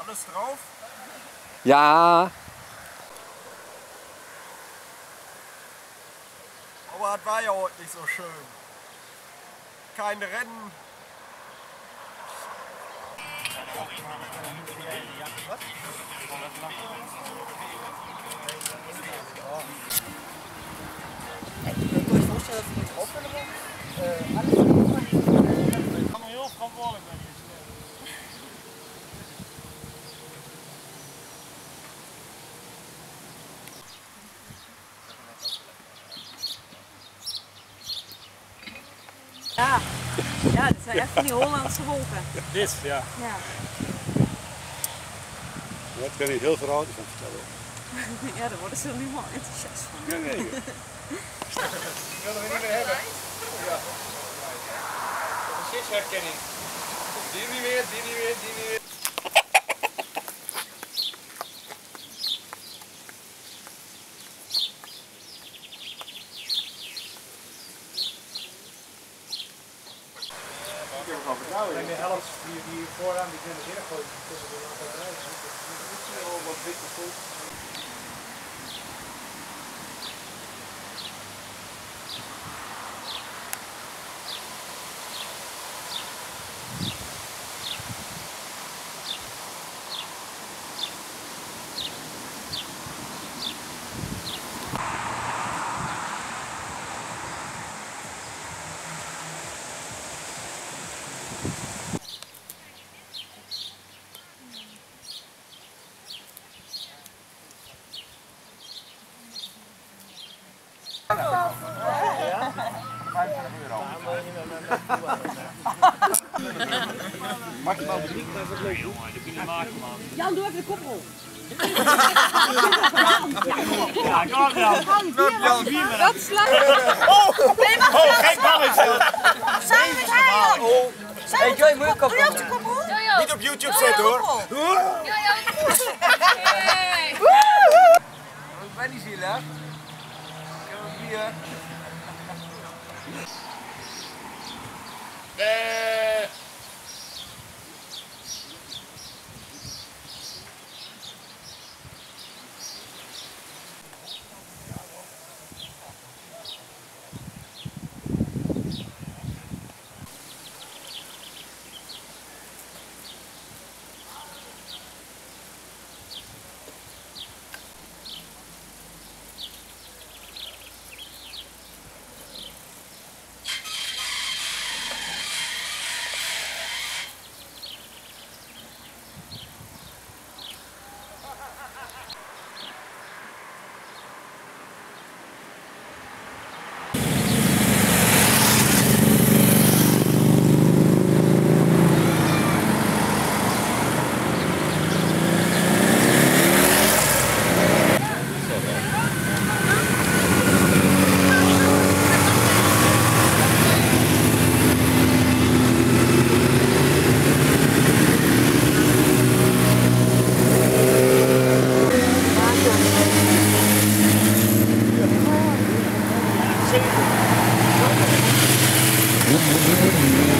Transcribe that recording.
Alles drauf? Ja. Aber das war ja heute nicht so schön kein Rennen. Was? Ja, ja dit zijn echt van die Hollandse wolken. Dit, ja. ja. Daar kan je heel verhaaltje aan vertellen. ja, daar worden ze nu wel enthousiast van. nee. nee. Ik wil er niet meer hebben. Ja. herkenning. Die niet meer, die niet meer, die En de helft die, die vooraan die kunnen zeer gooien is wat Maximaal drie, dat is het leuk. Jongen, dat kun je maken, man. Jan, doe even de koprol. Ja, kom op, Jan. Dat slaat. YouTube, YouTube satu. Thank you.